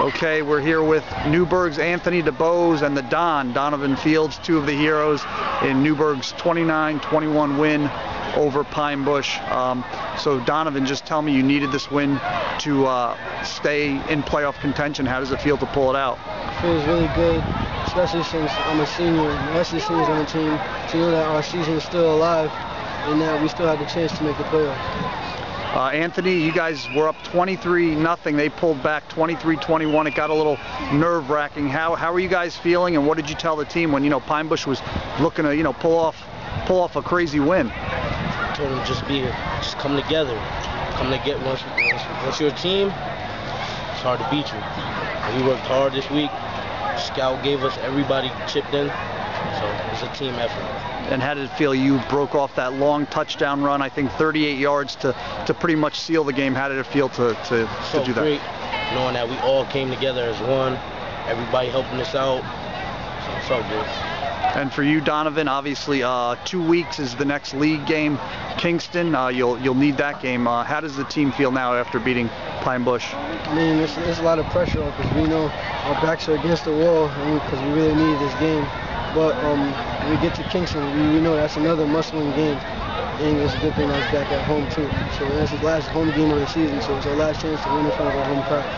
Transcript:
Okay, we're here with Newburgh's Anthony Dubose and the Don, Donovan Fields, two of the heroes in Newburgh's 29-21 win over Pine Bush. Um, so Donovan, just tell me you needed this win to uh, stay in playoff contention. How does it feel to pull it out? feels really good, especially since I'm a senior. Rest of the seniors on the team, to know that our season is still alive and that we still have the chance to make the playoffs. Uh, Anthony, you guys were up 23 nothing. They pulled back 23-21. It got a little nerve-wracking. How how are you guys feeling, and what did you tell the team when you know Pine Bush was looking to you know pull off pull off a crazy win? I told them just be just come together, come to get once once, once you're a team, it's hard to beat you. We worked hard this week. Scout gave us everybody chipped in, so it's a team effort and how did it feel? You broke off that long touchdown run, I think 38 yards to, to pretty much seal the game. How did it feel to, to, so to do that? great, knowing that we all came together as one, everybody helping us out. So it felt good. And for you, Donovan, obviously uh, two weeks is the next league game. Kingston, uh, you'll you'll need that game. Uh, how does the team feel now after beating Pine Bush? I mean, there's, there's a lot of pressure on because we know our backs are against the wall because we really need this game. But um, we get to Kingston, we, we know that's another must-win game. And it's a good thing I was back at home too. So that's the last home game of the season, so it's our last chance to win in front of our home crowd.